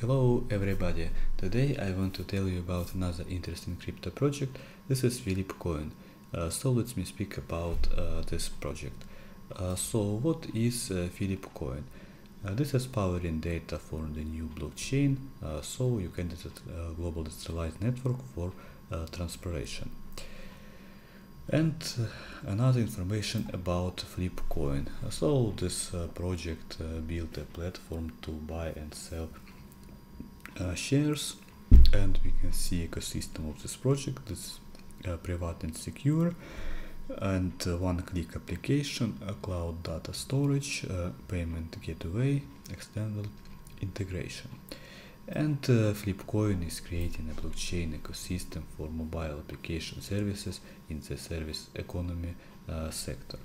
Hello everybody, today I want to tell you about another interesting crypto project, this is Filipcoin. Uh, so let me speak about uh, this project. Uh, so what is uh, Filipcoin? Uh, this is powering data for the new blockchain, uh, so you can use a global decentralized network for transpiration. And another information about Flipcoin. So this project built a platform to buy and sell uh, shares and we can see ecosystem of this project. This uh, private and secure and uh, one-click application cloud data storage uh, payment gateway external integration. And uh, Flipcoin is creating a blockchain ecosystem for mobile application services in the service economy uh, sector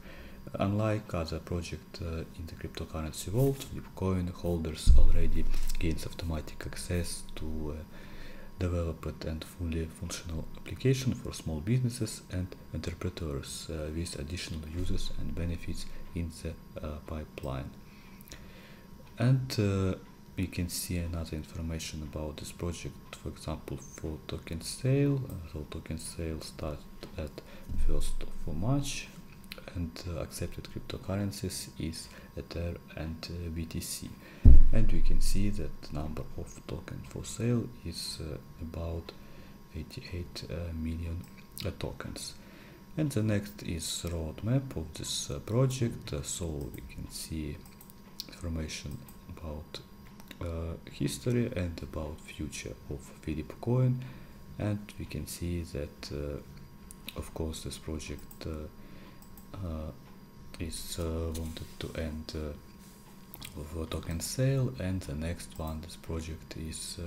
Unlike other projects uh, in the cryptocurrency world, Flipcoin holders already gains automatic access to uh, developed and fully functional application for small businesses and entrepreneurs uh, with additional users and benefits in the uh, pipeline. And uh, we can see another information about this project, for example, for token sale. Uh, so token sale started at 1st of March and uh, accepted cryptocurrencies is Ether and uh, BTC and we can see that number of tokens for sale is uh, about 88 million tokens. And the next is roadmap of this uh, project. Uh, so we can see information about uh, history and about future of Filipcoin and we can see that of course this project uh, is uh, wanted to end uh, a token sale and the next one this project is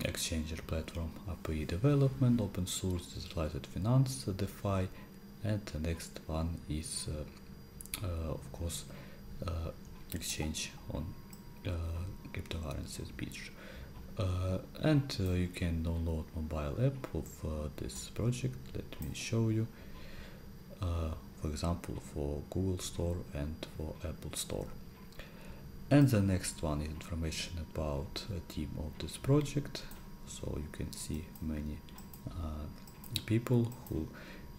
exchanger platform API development, open source, decentralized finance, DeFi, and the next one is, uh, uh, of course, uh, exchange on cryptocurrencies beach. and you can download mobile app of this project. Let me show you. Uh, for example for Google Store and for Apple Store. And the next one is information about a team of this project. So you can see many uh, people who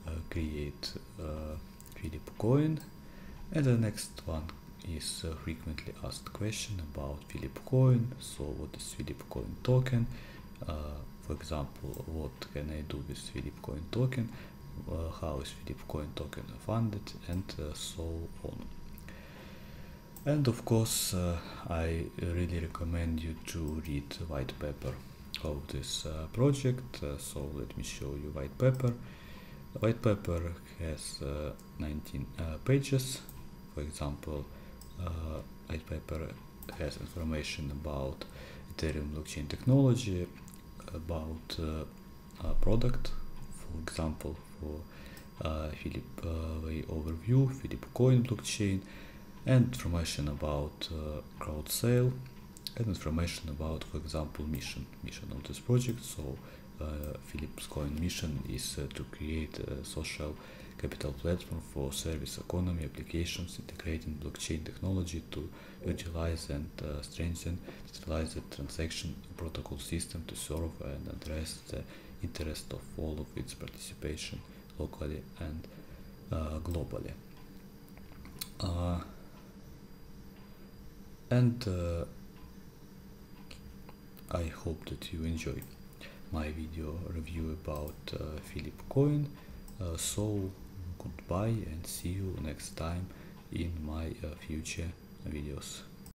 uh, create uh, Philip Coin. And the next one is a frequently asked question about Filipcoin. So what is Filipcoin token? Uh, for example, what can I do with Filipcoin token? Uh, how is Filipcoin token funded and uh, so on. And of course, uh, I really recommend you to read white paper of this uh, project. Uh, so let me show you white paper. White paper has uh, 19 pages. For example, white paper has information about Ethereum blockchain technology, about product, for example, for uh, Philip uh, overview, Filipcoin blockchain, and information about uh, crowd sale, and information about, for example, mission mission of this project. So uh, Philip's coin mission is uh, to create a social capital platform for service economy applications integrating blockchain technology to utilize and uh, strengthen the transaction protocol system to serve and address the interest of all of its participation locally and uh, globally. Uh, and uh, I hope that you enjoy my video review about uh, Philip Coin. Uh, so goodbye and see you next time in my uh, future videos.